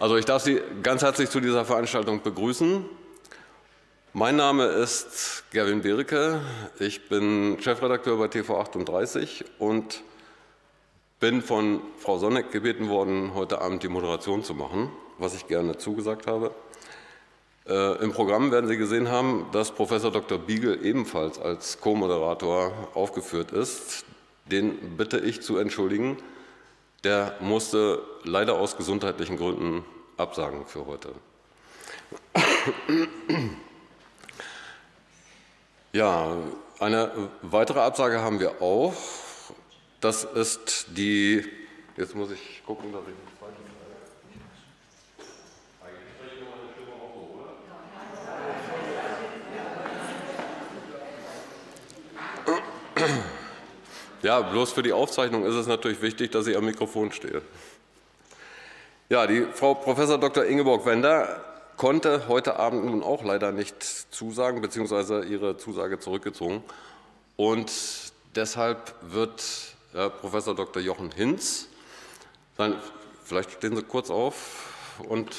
Also ich darf Sie ganz herzlich zu dieser Veranstaltung begrüßen. Mein Name ist Gerwin Berike. Ich bin Chefredakteur bei TV38 und bin von Frau Sonneck gebeten worden, heute Abend die Moderation zu machen, was ich gerne zugesagt habe. Äh, Im Programm werden Sie gesehen haben, dass Professor Dr. Biegel ebenfalls als Co-Moderator aufgeführt ist. Den bitte ich zu entschuldigen. Der musste leider aus gesundheitlichen Gründen absagen für heute. Ja, eine weitere Absage haben wir auch. Das ist die, jetzt muss ich gucken, dass ich Ja, bloß für die Aufzeichnung ist es natürlich wichtig, dass ich am Mikrofon stehe. Ja, die Frau Prof. Dr. Ingeborg Wender konnte heute Abend nun auch leider nicht zusagen, beziehungsweise ihre Zusage zurückgezogen. Und deshalb wird Herr Prof. Dr. Jochen Hinz, sein, vielleicht stehen Sie kurz auf und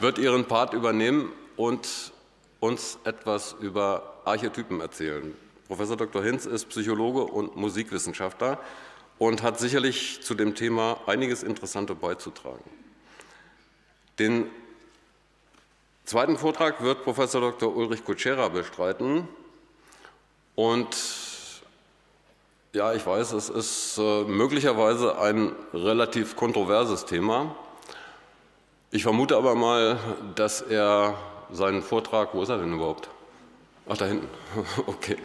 wird Ihren Part übernehmen und uns etwas über Archetypen erzählen. Professor Dr. Hinz ist Psychologe und Musikwissenschaftler und hat sicherlich zu dem Thema einiges Interessante beizutragen. Den zweiten Vortrag wird Professor Dr. Ulrich Kutschera bestreiten. Und ja, ich weiß, es ist äh, möglicherweise ein relativ kontroverses Thema. Ich vermute aber mal, dass er seinen Vortrag, wo ist er denn überhaupt? Ach, da hinten. Okay.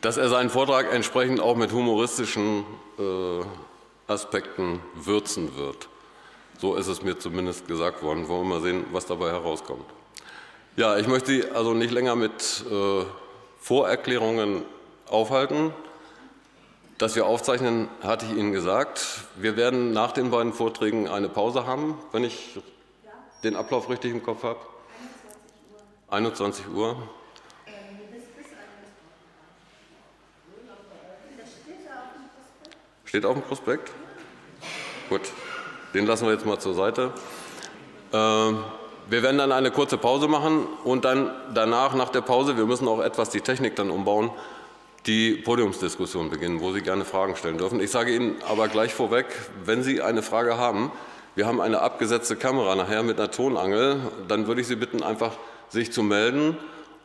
Dass er seinen Vortrag entsprechend auch mit humoristischen äh, Aspekten würzen wird. So ist es mir zumindest gesagt worden. Wollen wir mal sehen, was dabei herauskommt. Ja, ich möchte Sie also nicht länger mit äh, Vorerklärungen aufhalten. Dass wir aufzeichnen, hatte ich Ihnen gesagt. Wir werden nach den beiden Vorträgen eine Pause haben, wenn ich den Ablauf richtig im Kopf habe. 21 Uhr. 21 Uhr. Steht auf dem Prospekt? Gut, den lassen wir jetzt mal zur Seite. Ähm, wir werden dann eine kurze Pause machen und dann danach, nach der Pause, wir müssen auch etwas die Technik dann umbauen, die Podiumsdiskussion beginnen, wo Sie gerne Fragen stellen dürfen. Ich sage Ihnen aber gleich vorweg, wenn Sie eine Frage haben, wir haben eine abgesetzte Kamera nachher mit einer Tonangel, dann würde ich Sie bitten, einfach sich zu melden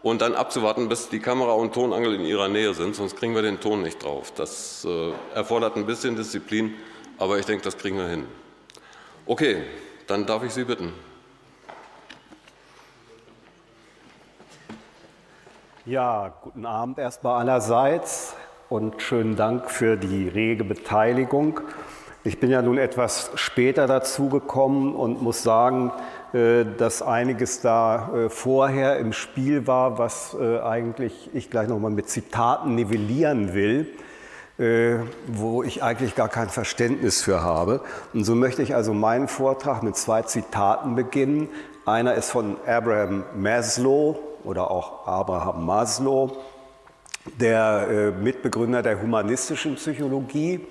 und dann abzuwarten, bis die Kamera und Tonangel in ihrer Nähe sind, sonst kriegen wir den Ton nicht drauf. Das äh, erfordert ein bisschen Disziplin, aber ich denke, das kriegen wir hin. Okay, dann darf ich Sie bitten. Ja, guten Abend erstmal allerseits und schönen Dank für die rege Beteiligung. Ich bin ja nun etwas später dazugekommen und muss sagen, äh, dass einiges da äh, vorher im Spiel war, was äh, eigentlich ich gleich nochmal mit Zitaten nivellieren will, wo ich eigentlich gar kein Verständnis für habe. Und so möchte ich also meinen Vortrag mit zwei Zitaten beginnen. Einer ist von Abraham Maslow, oder auch Abraham Maslow, der äh, Mitbegründer der humanistischen Psychologie,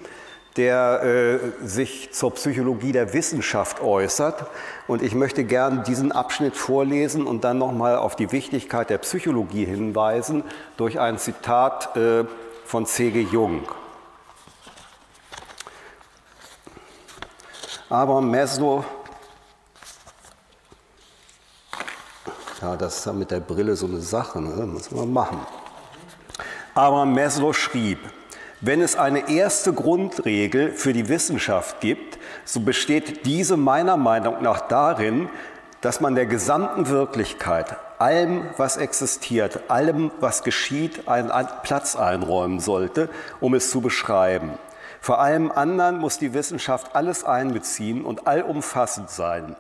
der äh, sich zur Psychologie der Wissenschaft äußert. Und ich möchte gern diesen Abschnitt vorlesen und dann nochmal auf die Wichtigkeit der Psychologie hinweisen durch ein Zitat äh, von C.G. Jung. Abraham Maslow Ja, das ist mit der Brille so eine Sache, ne? muss man machen. Aber Maslow schrieb, wenn es eine erste Grundregel für die Wissenschaft gibt, so besteht diese meiner Meinung nach darin, dass man der gesamten Wirklichkeit, allem, was existiert, allem, was geschieht, einen Platz einräumen sollte, um es zu beschreiben. Vor allem anderen muss die Wissenschaft alles einbeziehen und allumfassend sein.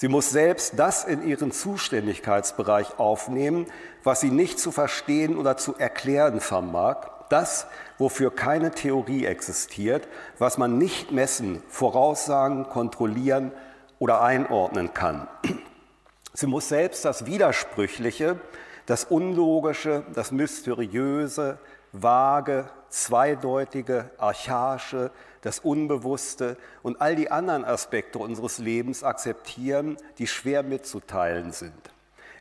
Sie muss selbst das in ihren Zuständigkeitsbereich aufnehmen, was sie nicht zu verstehen oder zu erklären vermag, das, wofür keine Theorie existiert, was man nicht messen, voraussagen, kontrollieren oder einordnen kann. Sie muss selbst das Widersprüchliche, das Unlogische, das Mysteriöse, Vage, Zweideutige, Archaische, das Unbewusste und all die anderen Aspekte unseres Lebens akzeptieren, die schwer mitzuteilen sind.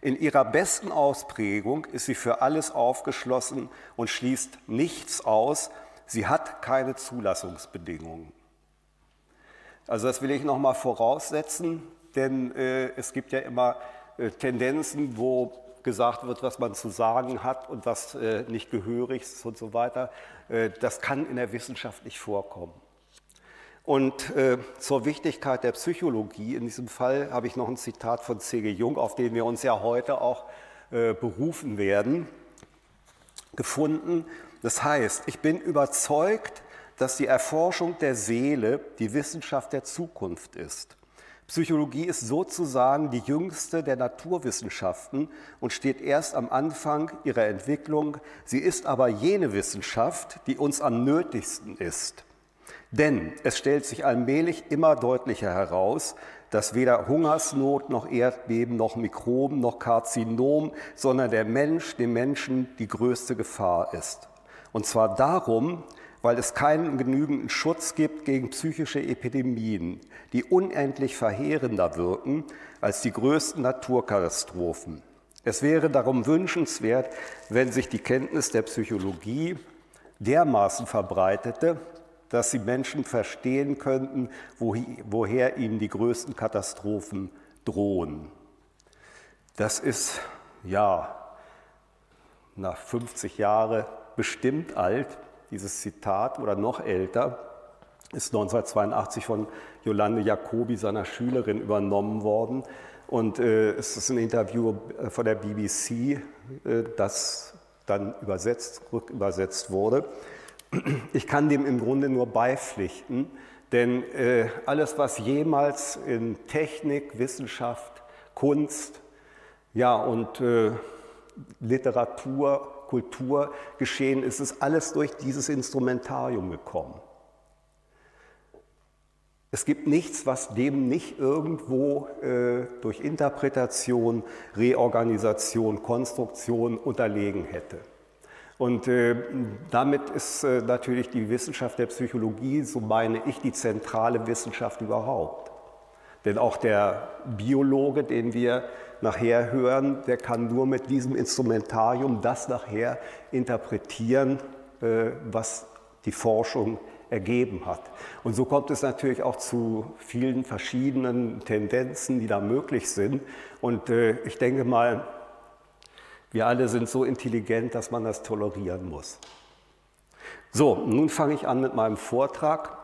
In ihrer besten Ausprägung ist sie für alles aufgeschlossen und schließt nichts aus. Sie hat keine Zulassungsbedingungen. Also das will ich noch mal voraussetzen, denn äh, es gibt ja immer äh, Tendenzen, wo gesagt wird, was man zu sagen hat und was äh, nicht gehörig ist und so weiter. Äh, das kann in der Wissenschaft nicht vorkommen. Und äh, zur Wichtigkeit der Psychologie, in diesem Fall habe ich noch ein Zitat von C.G. Jung, auf den wir uns ja heute auch berufen werden, gefunden. Das heißt, ich bin überzeugt, dass die Erforschung der Seele die Wissenschaft der Zukunft ist. Psychologie ist sozusagen die jüngste der Naturwissenschaften und steht erst am Anfang ihrer Entwicklung. Sie ist aber jene Wissenschaft, die uns am nötigsten ist. Denn es stellt sich allmählich immer deutlicher heraus, dass weder Hungersnot noch Erdbeben noch Mikroben noch Karzinom, sondern der Mensch dem Menschen die größte Gefahr ist. Und zwar darum, weil es keinen genügenden Schutz gibt gegen psychische Epidemien, die unendlich verheerender wirken als die größten Naturkatastrophen. Es wäre darum wünschenswert, wenn sich die Kenntnis der Psychologie dermaßen verbreitete, dass die Menschen verstehen könnten, woher ihnen die größten Katastrophen drohen. Das ist ja nach 50 Jahren bestimmt alt, dieses Zitat oder noch älter, ist 1982 von Jolande Jacobi, seiner Schülerin, übernommen worden. Und äh, es ist ein Interview äh, von der BBC, äh, das dann übersetzt, rückübersetzt wurde. Ich kann dem im Grunde nur beipflichten, denn äh, alles, was jemals in Technik, Wissenschaft, Kunst ja, und äh, Literatur Kultur geschehen ist, ist alles durch dieses Instrumentarium gekommen. Es gibt nichts, was dem nicht irgendwo äh, durch Interpretation, Reorganisation, Konstruktion unterlegen hätte. Und äh, damit ist äh, natürlich die Wissenschaft der Psychologie, so meine ich, die zentrale Wissenschaft überhaupt. Denn auch der Biologe, den wir nachher hören, der kann nur mit diesem Instrumentarium das nachher interpretieren, äh, was die Forschung ergeben hat. Und so kommt es natürlich auch zu vielen verschiedenen Tendenzen, die da möglich sind. Und äh, ich denke mal, wir alle sind so intelligent, dass man das tolerieren muss. So, nun fange ich an mit meinem Vortrag.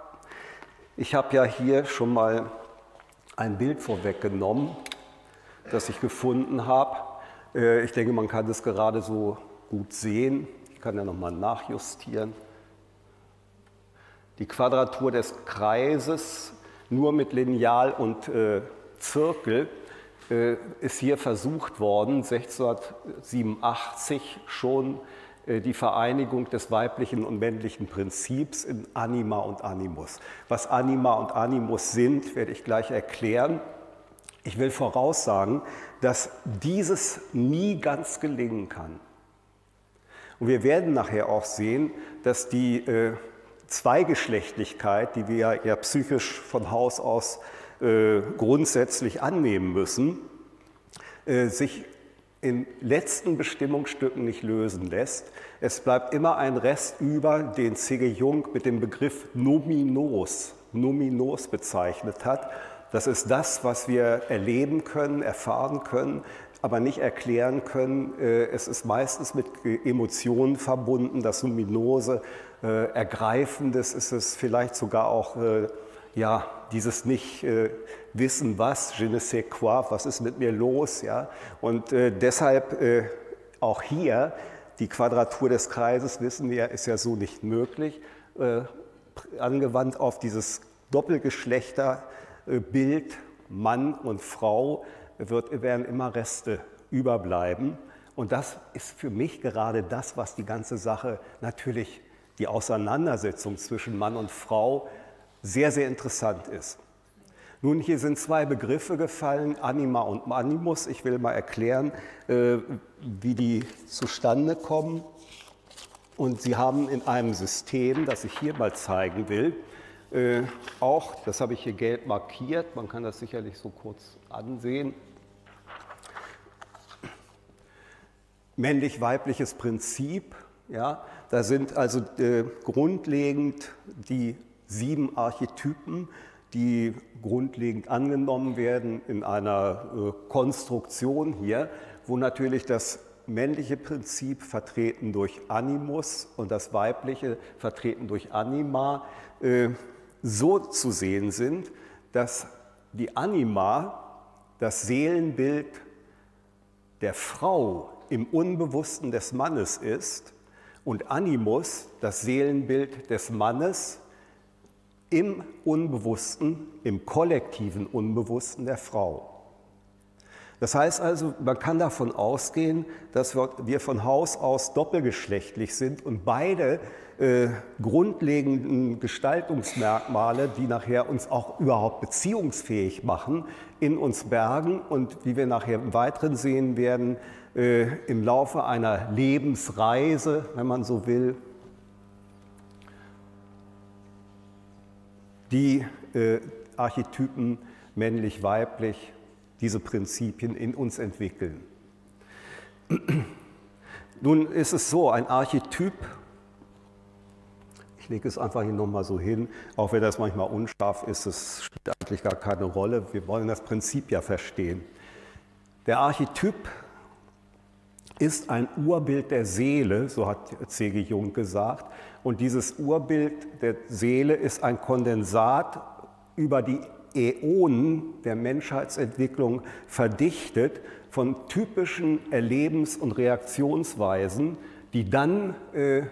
Ich habe ja hier schon mal ein Bild vorweggenommen das ich gefunden habe. Äh, ich denke, man kann das gerade so gut sehen. Ich kann ja nochmal nachjustieren. Die Quadratur des Kreises nur mit Lineal und äh, Zirkel äh, ist hier versucht worden, 1687 schon äh, die Vereinigung des weiblichen und männlichen Prinzips in Anima und Animus. Was Anima und Animus sind, werde ich gleich erklären. Ich will voraussagen, dass dieses nie ganz gelingen kann. Und wir werden nachher auch sehen, dass die äh, Zweigeschlechtlichkeit, die wir ja psychisch von Haus aus äh, grundsätzlich annehmen müssen, äh, sich in letzten Bestimmungsstücken nicht lösen lässt. Es bleibt immer ein Rest über, den C.G. Jung mit dem Begriff Nominos, Nominos bezeichnet hat. Das ist das, was wir erleben können, erfahren können, aber nicht erklären können. Äh, es ist meistens mit Emotionen verbunden, das Luminose, äh, Ergreifendes ist es vielleicht sogar auch, äh, ja, dieses nicht wissen, was, je ne sais quoi, was ist mit mir los, ja. Und deshalb auch hier, die Quadratur des Kreises, wissen wir, ist ja so nicht möglich, angewandt auf dieses Doppelgeschlechter, Bild Mann und Frau wird, werden immer Reste überbleiben. Und das ist für mich gerade das, was die ganze Sache natürlich die Auseinandersetzung zwischen Mann und Frau sehr, sehr interessant ist. Nun, hier sind zwei Begriffe gefallen, Anima und Animus. Ich will mal erklären, äh, wie die zustande kommen. Und sie haben in einem System, das ich hier mal zeigen will, äh, auch, das habe ich hier gelb markiert, man kann das sicherlich so kurz ansehen, männlich-weibliches Prinzip. Ja, da sind also äh, grundlegend die sieben Archetypen, die grundlegend angenommen werden in einer äh, Konstruktion hier, wo natürlich das männliche Prinzip vertreten durch Animus und das weibliche vertreten durch Anima äh, so zu sehen sind, dass die Anima das Seelenbild der Frau im Unbewussten des Mannes ist und Animus das Seelenbild des Mannes im Unbewussten, im kollektiven Unbewussten der Frau. Das heißt also, man kann davon ausgehen, dass wir von Haus aus doppelgeschlechtlich sind und beide äh, grundlegenden Gestaltungsmerkmale, die nachher uns auch überhaupt beziehungsfähig machen, in uns bergen und wie wir nachher im Weiteren sehen werden, äh, im Laufe einer Lebensreise, wenn man so will, die äh, Archetypen männlich-weiblich, diese Prinzipien in uns entwickeln. Nun ist es so, ein Archetyp, ich lege es einfach hier nochmal so hin, auch wenn das manchmal unscharf ist, es spielt eigentlich gar keine Rolle, wir wollen das Prinzip ja verstehen. Der Archetyp ist ein Urbild der Seele, so hat C.G. Jung gesagt. Und dieses Urbild der Seele ist ein Kondensat über die Äonen der Menschheitsentwicklung verdichtet von typischen Erlebens- und Reaktionsweisen, die dann äh,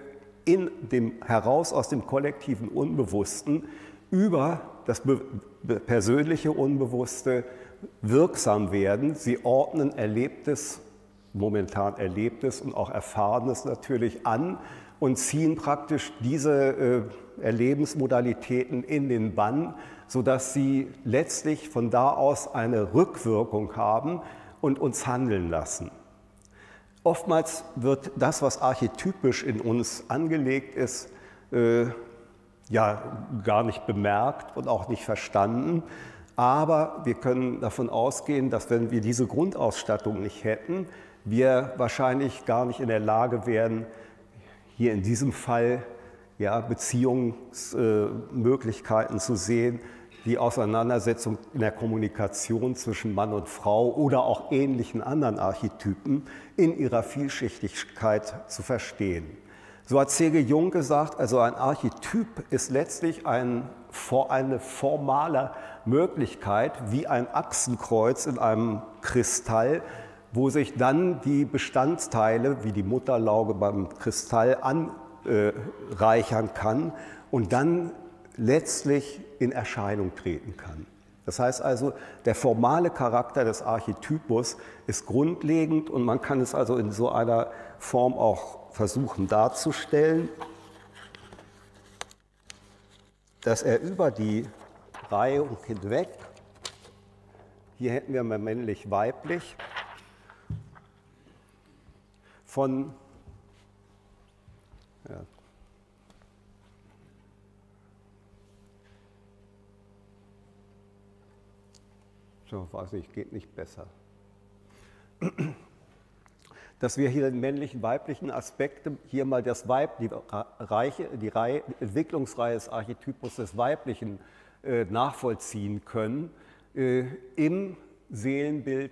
in dem, heraus aus dem kollektiven Unbewussten über das persönliche Unbewusste wirksam werden. Sie ordnen Erlebtes momentan Erlebtes und auch Erfahrenes natürlich an und ziehen praktisch diese äh, Erlebensmodalitäten in den Bann, sodass sie letztlich von da aus eine Rückwirkung haben und uns handeln lassen. Oftmals wird das, was archetypisch in uns angelegt ist, äh, ja gar nicht bemerkt und auch nicht verstanden. Aber wir können davon ausgehen, dass wenn wir diese Grundausstattung nicht hätten, wir wahrscheinlich gar nicht in der Lage wären, hier in diesem Fall ja, Beziehungsmöglichkeiten äh, zu sehen, die Auseinandersetzung in der Kommunikation zwischen Mann und Frau oder auch ähnlichen anderen Archetypen in ihrer Vielschichtigkeit zu verstehen. So hat C.G. Jung gesagt, also ein Archetyp ist letztlich ein, eine formale Möglichkeit, wie ein Achsenkreuz in einem Kristall, wo sich dann die Bestandteile wie die Mutterlauge beim Kristall anreichern kann und dann letztlich in Erscheinung treten kann. Das heißt also, der formale Charakter des Archetypus ist grundlegend und man kann es also in so einer Form auch versuchen darzustellen, dass er über die Reihung hinweg, hier hätten wir mal männlich-weiblich, von ja, so weiß ich, geht nicht besser. Dass wir hier den männlichen, weiblichen Aspekte, hier mal das Weib, die, Reiche, die Reihe, Entwicklungsreihe des Archetypus des Weiblichen äh, nachvollziehen können, äh, im Seelenbild,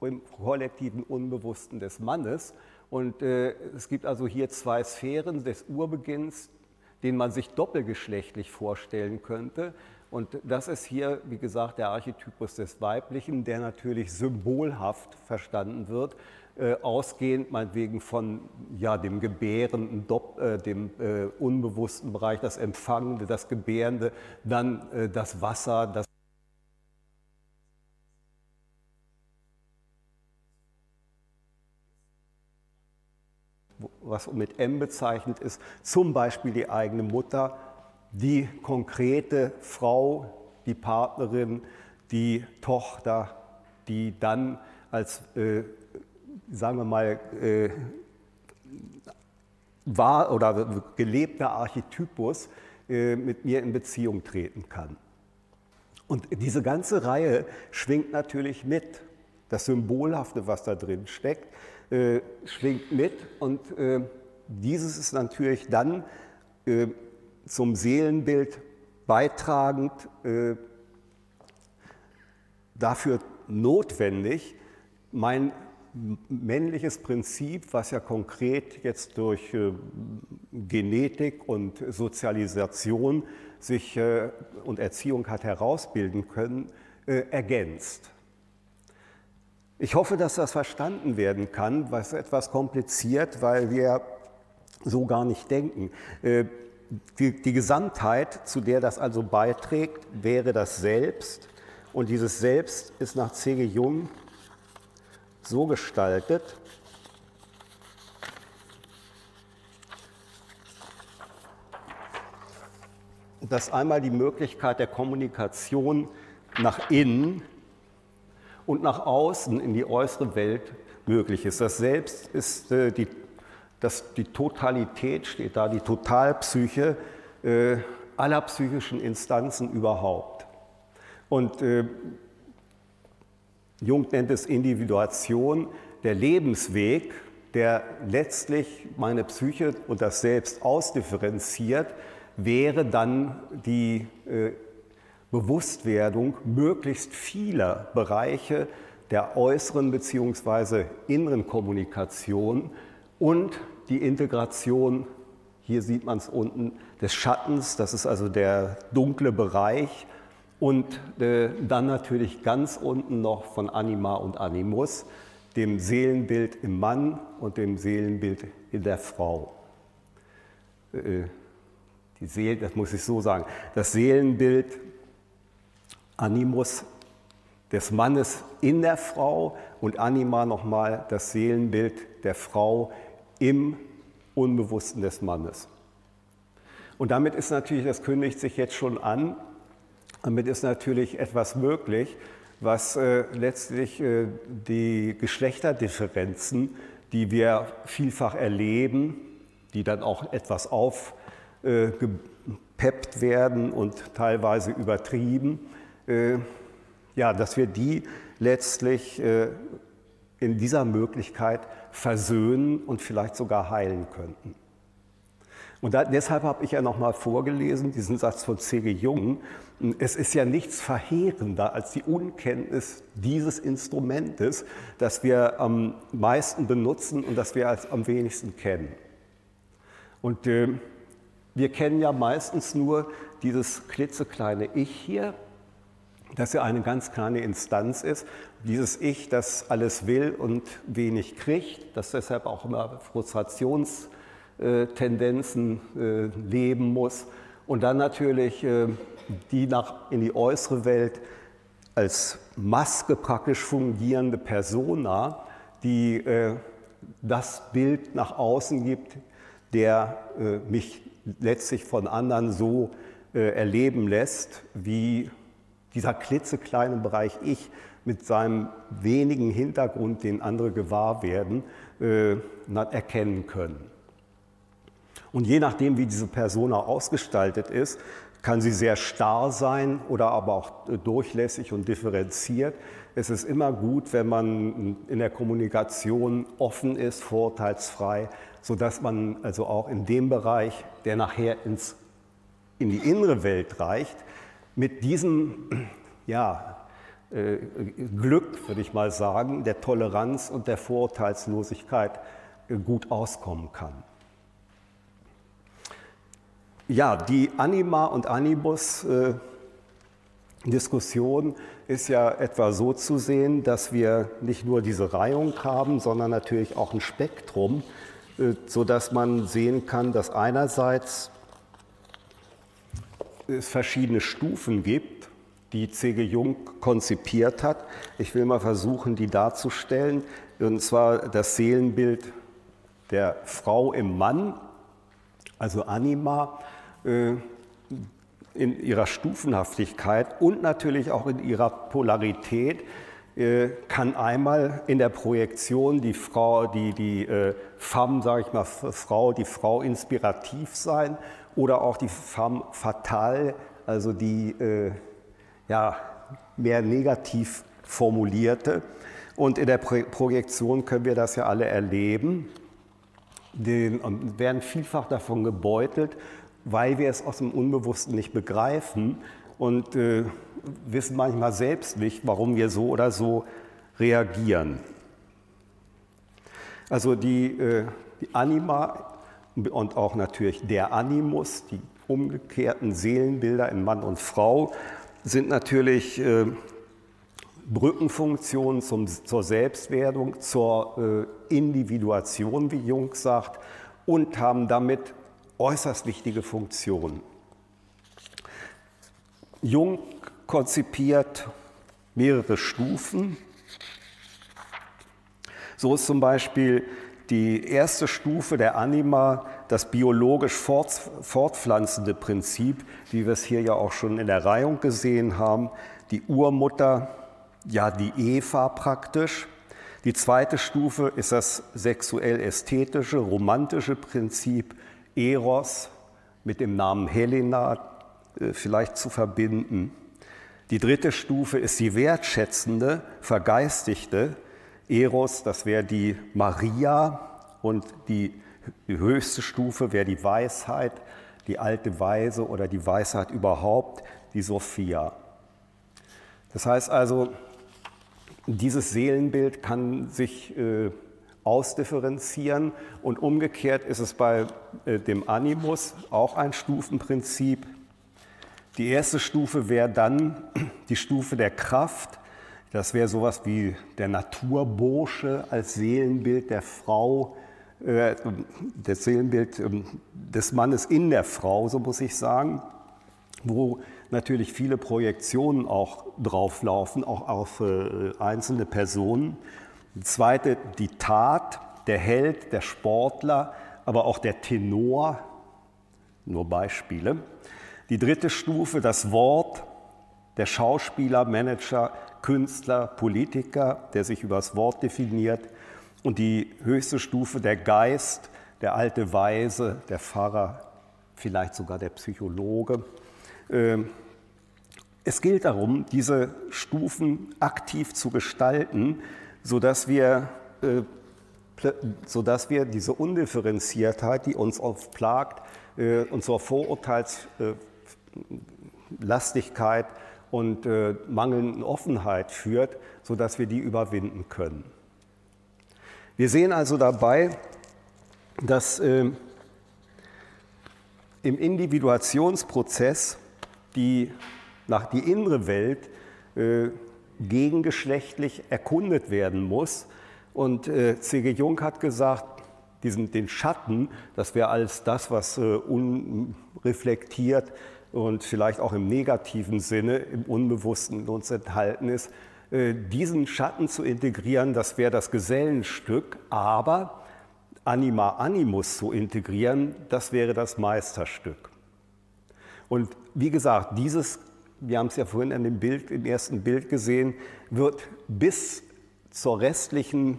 im kollektiven Unbewussten des Mannes und äh, es gibt also hier zwei Sphären des Urbeginns, den man sich doppelgeschlechtlich vorstellen könnte. Und das ist hier, wie gesagt, der Archetypus des Weiblichen, der natürlich symbolhaft verstanden wird, äh, ausgehend meinetwegen von ja, dem gebärenden, äh, dem äh, unbewussten Bereich, das Empfangende, das Gebärende, dann äh, das Wasser, das was mit M bezeichnet ist, zum Beispiel die eigene Mutter, die konkrete Frau, die Partnerin, die Tochter, die dann als, äh, sagen wir mal, äh, wahr oder gelebter Archetypus äh, mit mir in Beziehung treten kann. Und diese ganze Reihe schwingt natürlich mit. Das Symbolhafte, was da drin steckt, äh, schwingt mit. Und äh, dieses ist natürlich dann äh, zum Seelenbild beitragend äh, dafür notwendig, mein männliches Prinzip, was ja konkret jetzt durch äh, Genetik und Sozialisation sich äh, und Erziehung hat herausbilden können, ergänzt. Ich hoffe, dass das verstanden werden kann, was etwas kompliziert, weil wir so gar nicht denken. Äh, die, die Gesamtheit, zu der das also beiträgt, wäre das Selbst. Und dieses Selbst ist nach C.G. Jung so gestaltet, dass einmal die Möglichkeit der Kommunikation nach innen und nach außen in die äußere Welt möglich ist. Das Selbst ist äh, die, das, die Totalität, steht da, die Totalpsyche äh, aller psychischen Instanzen überhaupt. Und äh, Jung nennt es Individuation, der Lebensweg, der letztlich meine Psyche und das Selbst ausdifferenziert, wäre dann die äh, Bewusstwerdung möglichst vieler Bereiche der äußeren bzw. inneren Kommunikation und die Integration, hier sieht man es unten, des Schattens, das ist also der dunkle Bereich, und äh, dann natürlich ganz unten noch von Anima und Animus, dem Seelenbild im Mann und dem Seelenbild in der Frau. Äh, die Seele, das muss ich so sagen, das Seelenbild Animus des Mannes in der Frau und Anima nochmal das Seelenbild der Frau im Unbewussten des Mannes. Und damit ist natürlich, das kündigt sich jetzt schon an, damit ist natürlich etwas möglich, was äh, letztlich äh, die Geschlechterdifferenzen, die wir vielfach erleben, die dann auch etwas aufgepeppt äh, werden und teilweise übertrieben, ja, dass wir die letztlich äh, in dieser Möglichkeit versöhnen und vielleicht sogar heilen könnten. Und da, deshalb habe ich ja nochmal vorgelesen, diesen Satz von C.G. Jung. Es ist ja nichts verheerender als die Unkenntnis dieses Instrumentes, das wir am meisten benutzen und das wir als am wenigsten kennen. Und äh, wir kennen ja meistens nur dieses klitzekleine Ich hier, das ja eine ganz kleine Instanz ist. Dieses Ich, das alles will und wenig kriegt, das deshalb auch immer Frustrations- äh, äh, leben muss. Und dann natürlich äh, die nach, in die äußere Welt als Maske praktisch fungierende Persona, die das Bild nach außen gibt, der mich letztlich von anderen so erleben lässt, wie dieser klitzekleine Bereich Ich mit seinem wenigen Hintergrund, den andere gewahr werden, erkennen können. Und je nachdem, wie diese Persona ausgestaltet ist, kann sie sehr starr sein oder aber auch durchlässig und differenziert. Es ist immer gut, wenn man in der Kommunikation offen ist, vorurteilsfrei, sodass man also auch in dem Bereich, der nachher ins, in die innere Welt reicht, mit diesem ja, äh, Glück, würde ich mal sagen, der Toleranz und der Vorurteilslosigkeit äh, gut auskommen kann. Ja, die Anima und Animus äh, ist ja etwa so zu sehen, dass wir nicht nur diese Reihung haben, sondern natürlich auch ein Spektrum, äh, sodass man sehen kann, dass einerseits es verschiedene Stufen gibt, die C.G. Jung konzipiert hat. Ich will mal versuchen, die darzustellen. Und zwar das Seelenbild der Frau im Mann, also Anima, äh, in ihrer Stufenhaftigkeit und natürlich auch in ihrer Polarität äh, kann einmal in der Projektion die Frau, die, die äh, Femme, sage ich mal, Frau, die Frau inspirativ sein oder auch die Femme fatale, also die äh, ja, mehr negativ formulierte. Und in der Projektion können wir das ja alle erleben den, und werden vielfach davon gebeutelt, weil wir es aus dem Unbewussten nicht begreifen und äh, wissen manchmal selbst nicht, warum wir so oder so reagieren. Also die, äh, die Anima und auch natürlich der Animus, die umgekehrten Seelenbilder in Mann und Frau, sind natürlich äh, Brückenfunktionen zum, zur Selbstwerdung, zur äh, Individuation, wie Jung sagt, und haben damit äußerst wichtige Funktionen. Jung konzipiert mehrere Stufen. So ist zum Beispiel die erste Stufe der Anima das biologisch fortpflanzende Prinzip, wie wir es hier ja auch schon in der Reihung gesehen haben, die Urmutter, ja die Eva praktisch. Die zweite Stufe ist das sexuell-ästhetische, romantische Prinzip Eros mit dem Namen Helena äh, vielleicht zu verbinden. Die dritte Stufe ist die wertschätzende, vergeistigte. Eros, das wäre die Maria und die höchste Stufe wäre die Weisheit, die alte Weise oder die Weisheit überhaupt, die Sophia. Das heißt also, dieses Seelenbild kann sich äh, ausdifferenzieren und umgekehrt ist es bei äh, dem Animus auch ein Stufenprinzip. Die erste Stufe wäre dann die Stufe der Kraft. Das wäre sowas wie der Naturbursche als Seelenbild der Frau, äh, das Seelenbild ähm, des Mannes in der Frau, so muss ich sagen, wo natürlich viele Projektionen auch drauflaufen, auch auf äh, einzelne Personen. Die zweite, die Tat, der Held, der Sportler, aber auch der Tenor, nur Beispiele. Die dritte Stufe, das Wort, der Schauspieler, Manager, Künstler, Politiker, der sich über das Wort definiert. Und die höchste Stufe der Geist, der alte Weise, der Pfarrer, vielleicht sogar der Psychologe. Ähm, es gilt darum, diese Stufen aktiv zu gestalten, sodass wir, äh, sodass wir diese Undifferenziertheit, die uns oft plagt, äh, und zur Vorurteilslastigkeit und äh, mangelnden Offenheit führt, sodass wir die überwinden können. Wir sehen also dabei, dass äh, im Individuationsprozess die, nach die innere Welt äh, gegengeschlechtlich erkundet werden muss. Und äh, C.G. Jung hat gesagt, diesen, den Schatten, dass wir als das, was äh, unreflektiert und vielleicht auch im negativen Sinne, im Unbewussten in uns enthalten ist, äh, diesen Schatten zu integrieren, das wäre das Gesellenstück, aber Anima Animus zu integrieren, das wäre das Meisterstück. Und wie gesagt, dieses, wir haben es ja vorhin an dem Bild, im ersten Bild gesehen, wird bis zur restlichen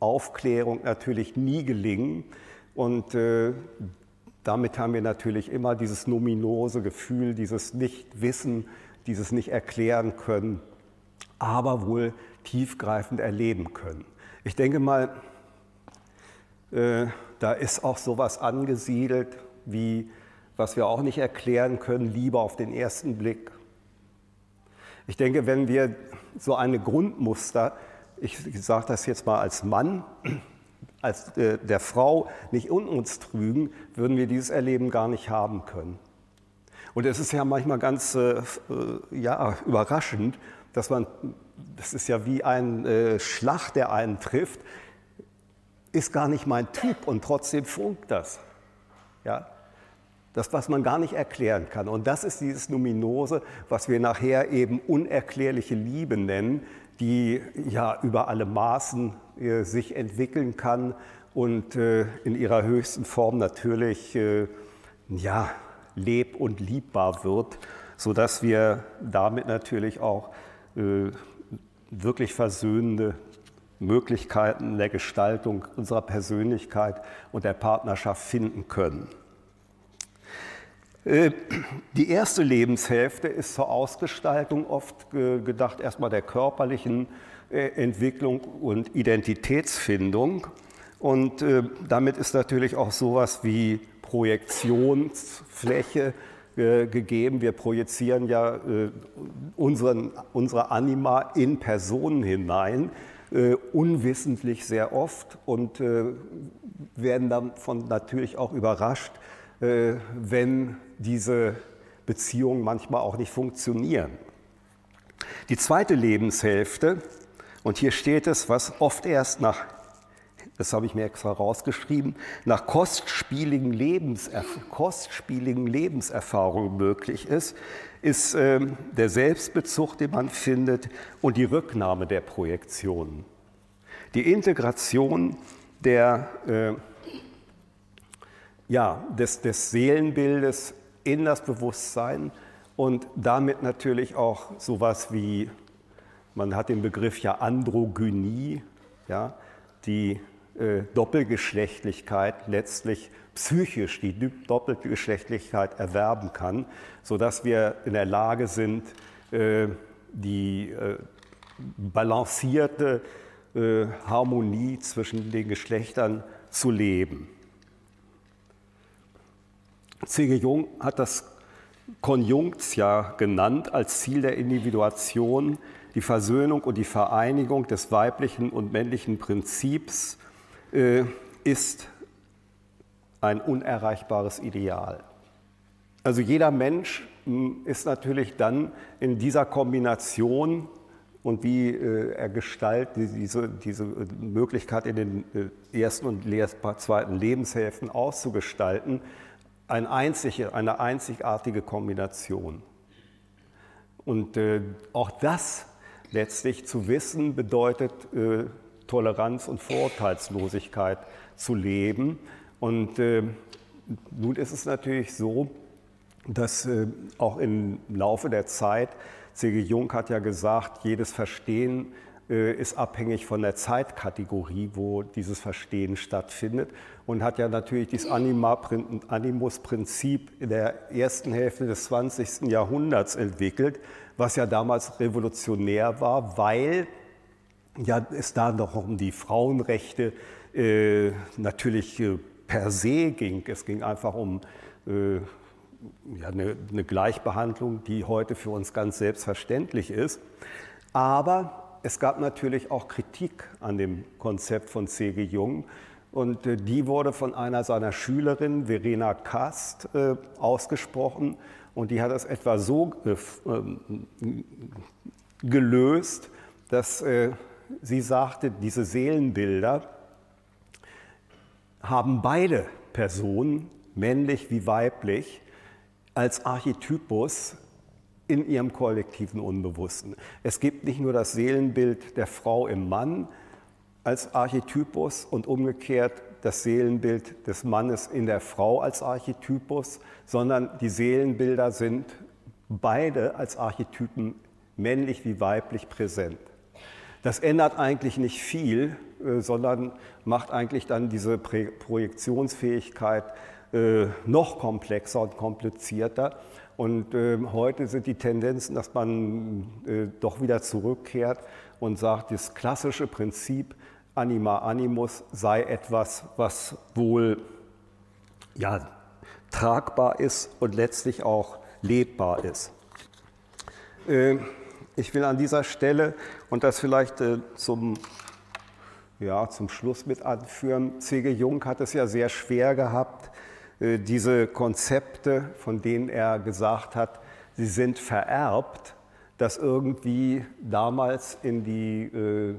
Aufklärung natürlich nie gelingen. Und äh, damit haben wir natürlich immer dieses nominose Gefühl, dieses Nichtwissen, dieses Nicht erklären können aber wohl tiefgreifend erleben können. Ich denke mal, äh, da ist auch sowas angesiedelt, wie was wir auch nicht erklären können, Liebe auf den ersten Blick. Ich denke, wenn wir so eine Grundmuster, ich sage das jetzt mal als Mann, als äh, der Frau nicht in uns trügen, würden wir dieses Erleben gar nicht haben können. Und es ist ja manchmal ganz äh, äh ja, überraschend, dass man, das ist ja wie ein äh, Schlag, der einen trifft, ist gar nicht mein Typ und trotzdem funkt das. Ja? Das, was man gar nicht erklären kann. Und das ist dieses Numinose, was wir nachher eben unerklärliche Liebe nennen, die ja über alle Maßen äh, sich entwickeln kann und äh, in ihrer höchsten Form natürlich äh, ja, leb- und liebbar wird, sodass wir damit natürlich auch äh, wirklich versöhnende Möglichkeiten der Gestaltung unserer Persönlichkeit und der Partnerschaft finden können. Äh, die erste Lebenshälfte ist zur Ausgestaltung oft gedacht erstmal der körperlichen äh, Entwicklung und Identitätsfindung. Und äh, damit ist natürlich auch sowas wie Projektionsfläche gegeben. Wir projizieren ja unseren, unsere Anima in Personen hinein, unwissentlich sehr oft und werden davon natürlich auch überrascht, wenn diese Beziehungen manchmal auch nicht funktionieren. Die zweite Lebenshälfte, und hier steht es, was oft erst nach, das habe ich mir extra rausgeschrieben, nach kostspieligen, Lebenserf kostspieligen Lebenserfahrungen möglich ist, ist äh, der Selbstbezug, den man findet, und die Rücknahme der Projektionen. Die Integration der, äh, ja, des, des Seelenbildes in das Bewusstsein und damit natürlich auch sowas wie, man hat den Begriff ja Androgynie, ja, die äh, Doppelgeschlechtlichkeit letztlich psychisch die Doppelgeschlechtlichkeit erwerben kann, sodass wir in der Lage sind, äh, die äh, balancierte äh, Harmonie zwischen den Geschlechtern zu leben. C.G. Jung hat das Konjunktia genannt als Ziel der Individuation, die Versöhnung und die Vereinigung des weiblichen und männlichen Prinzips äh, ist ein unerreichbares Ideal. Also jeder Mensch hm, ist natürlich dann in dieser Kombination und wie äh, er gestaltet, diese, diese Möglichkeit in den äh, ersten und zweiten Lebenshälften auszugestalten, ein einzige, eine einzigartige Kombination. Und äh, auch das letztlich zu wissen bedeutet, äh, Toleranz und Vorurteilslosigkeit zu leben. Und äh, nun ist es natürlich so, dass äh, auch im Laufe der Zeit, C.G. Jung hat ja gesagt, jedes Verstehen ist abhängig von der Zeitkategorie, wo dieses Verstehen stattfindet und hat ja natürlich dieses Animus-Prinzip in der ersten Hälfte des 20. Jahrhunderts entwickelt, was ja damals revolutionär war, weil ja, es da noch um die Frauenrechte äh, natürlich äh, per se ging. Es ging einfach um äh, ja, eine, eine Gleichbehandlung, die heute für uns ganz selbstverständlich ist. Aber es gab natürlich auch Kritik an dem Konzept von C.G. Jung. Und äh, die wurde von einer seiner Schülerinnen, Verena Kast, äh, ausgesprochen. Und die hat das etwa so äh, ähm, gelöst, dass sie sagte, diese Seelenbilder haben beide Personen, männlich wie weiblich, als Archetypus in ihrem kollektiven Unbewussten. Es gibt nicht nur das Seelenbild der Frau im Mann als Archetypus und umgekehrt das Seelenbild des Mannes in der Frau als Archetypus, sondern die Seelenbilder sind beide als Archetypen männlich wie weiblich präsent. Das ändert eigentlich nicht viel, äh, sondern macht eigentlich dann diese Projektionsfähigkeit äh, noch komplexer und komplizierter. Und äh, heute sind die Tendenzen, dass man äh, doch wieder zurückkehrt und sagt, das klassische Prinzip Anima Animus sei etwas, was wohl ja, tragbar ist und letztlich auch lebbar ist. Äh, ich will an dieser Stelle und das vielleicht äh, zum, ja, zum Schluss mit anführen, C.G. Jung hat es ja sehr schwer gehabt, diese Konzepte, von denen er gesagt hat, sie sind vererbt, das irgendwie damals in die äh,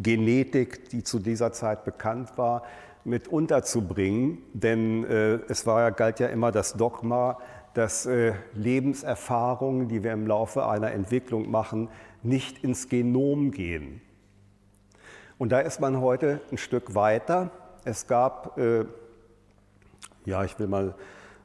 Genetik, die zu dieser Zeit bekannt war, mit unterzubringen. Denn äh, es war, galt ja immer das Dogma, dass äh, Lebenserfahrungen, die wir im Laufe einer Entwicklung machen, nicht ins Genom gehen. Und da ist man heute ein Stück weiter. Es gab äh, ja, ich will mal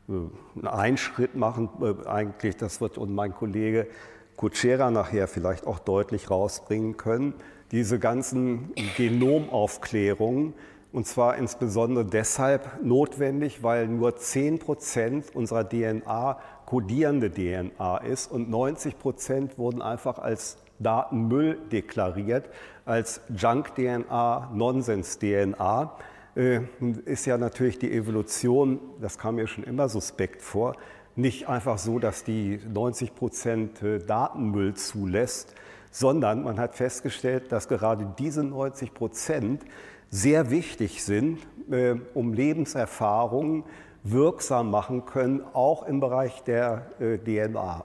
einen Einschritt machen. Äh, eigentlich, das wird und mein Kollege Kutschera nachher vielleicht auch deutlich rausbringen können. Diese ganzen Genomaufklärungen, und zwar insbesondere deshalb notwendig, weil nur 10 Prozent unserer DNA kodierende DNA ist und 90 Prozent wurden einfach als Datenmüll deklariert, als Junk-DNA, Nonsens-DNA. Äh, ist ja natürlich die Evolution, das kam mir schon immer suspekt vor, nicht einfach so, dass die 90 Prozent äh, Datenmüll zulässt, sondern man hat festgestellt, dass gerade diese 90 Prozent sehr wichtig sind, äh, um Lebenserfahrungen wirksam machen können, auch im Bereich der DNA.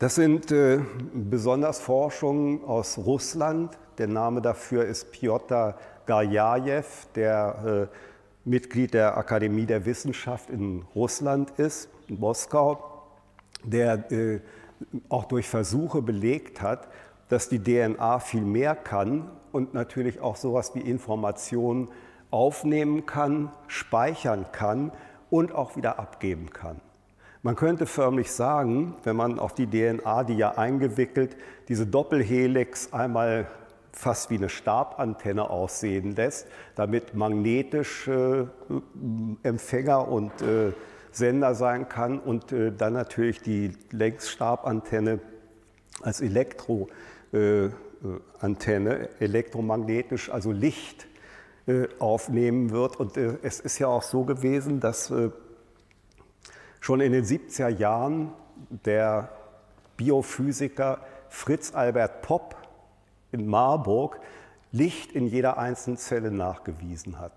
Das sind besonders Forschungen aus Russland. Der Name dafür ist Piotr Garjajew, der äh, Mitglied der Akademie der Wissenschaft in Russland ist, in Moskau, der äh, auch durch Versuche belegt hat, dass die DNA viel mehr kann und natürlich auch sowas wie Informationen aufnehmen kann, speichern kann und auch wieder abgeben kann. Man könnte förmlich sagen, wenn man auf die DNA, die ja eingewickelt, diese Doppelhelix einmal fast wie eine Stabantenne aussehen lässt, damit magnetisch äh, Empfänger und äh, Sender sein kann und äh, dann natürlich die Längsstabantenne als Elektroantenne, äh, elektromagnetisch, also Licht äh, aufnehmen wird. Und äh, es ist ja auch so gewesen, dass schon in den 70er Jahren der Biophysiker Fritz Albert Popp in Marburg Licht in jeder einzelnen Zelle nachgewiesen hat.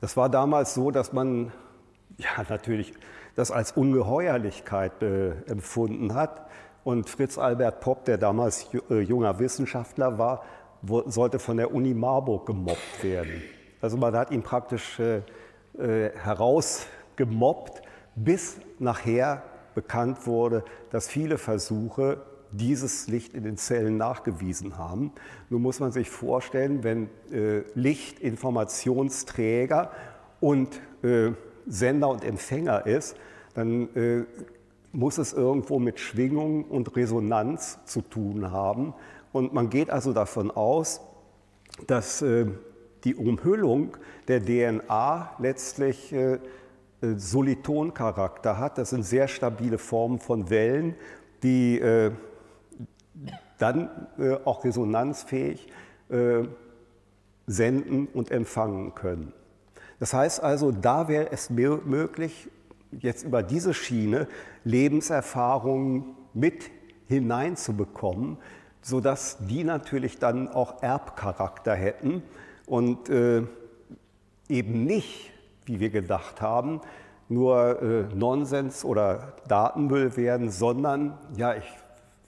Das war damals so, dass man ja natürlich das als Ungeheuerlichkeit äh, empfunden hat. Und Fritz Albert Popp, der damals äh, junger Wissenschaftler war, sollte von der Uni Marburg gemobbt werden. Also man hat ihn praktisch äh, äh herausgemobbt, bis nachher bekannt wurde, dass viele Versuche dieses Licht in den Zellen nachgewiesen haben. Nun muss man sich vorstellen, wenn äh, Licht Informationsträger und äh, Sender und Empfänger ist, dann äh, muss es irgendwo mit Schwingung und Resonanz zu tun haben. Und man geht also davon aus, dass äh, die Umhüllung der DNA letztlich äh, Solitoncharakter hat. Das sind sehr stabile Formen von Wellen, die dann äh, auch resonanzfähig äh, senden und empfangen können. Das heißt also, da wäre es möglich, jetzt über diese Schiene Lebenserfahrungen mit hineinzubekommen, sodass die natürlich dann auch Erbcharakter hätten und äh, eben nicht, wie wir gedacht haben, nur äh, Nonsens oder Datenmüll werden, sondern, ja, ich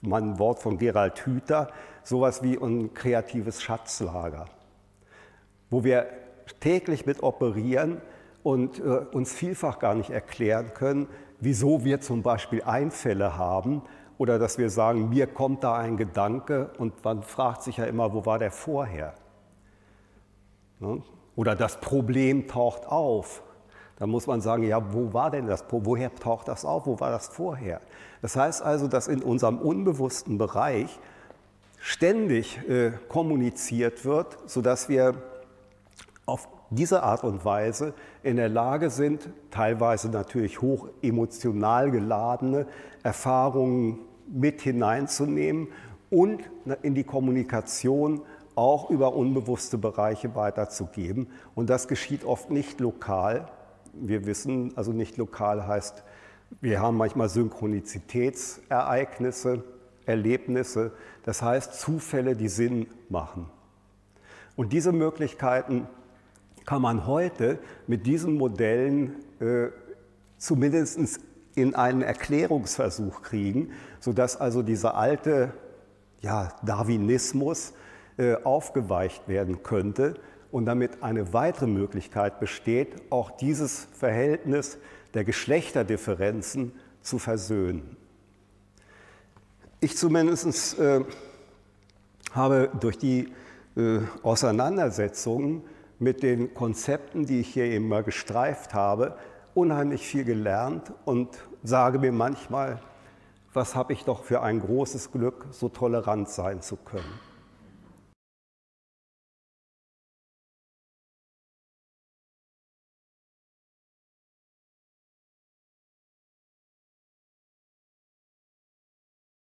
mal Wort von Gerald Hüther, sowas wie ein kreatives Schatzlager, wo wir täglich mit operieren und äh, uns vielfach gar nicht erklären können, wieso wir zum Beispiel Einfälle haben oder dass wir sagen, mir kommt da ein Gedanke und man fragt sich ja immer, wo war der vorher? Ne? Oder das Problem taucht auf. Da muss man sagen, ja, wo war denn das? Woher taucht das auf? Wo war das vorher? Das heißt also, dass in unserem unbewussten Bereich ständig äh, kommuniziert wird, sodass wir auf diese Art und Weise in der Lage sind, teilweise natürlich hoch emotional geladene Erfahrungen mit hineinzunehmen und in die Kommunikation auch über unbewusste Bereiche weiterzugeben. Und das geschieht oft nicht lokal, wir wissen, also nicht lokal heißt, wir haben manchmal Synchronizitätsereignisse, Erlebnisse, das heißt Zufälle, die Sinn machen. Und diese Möglichkeiten kann man heute mit diesen Modellen äh, zumindest in einen Erklärungsversuch kriegen, sodass also dieser alte ja, Darwinismus aufgeweicht werden könnte und damit eine weitere Möglichkeit besteht, auch dieses Verhältnis der Geschlechterdifferenzen zu versöhnen. Ich zumindest äh, habe durch die äh, Auseinandersetzungen mit den Konzepten, die ich hier eben mal gestreift habe, unheimlich viel gelernt und sage mir manchmal, was habe ich doch für ein großes Glück, so tolerant sein zu können.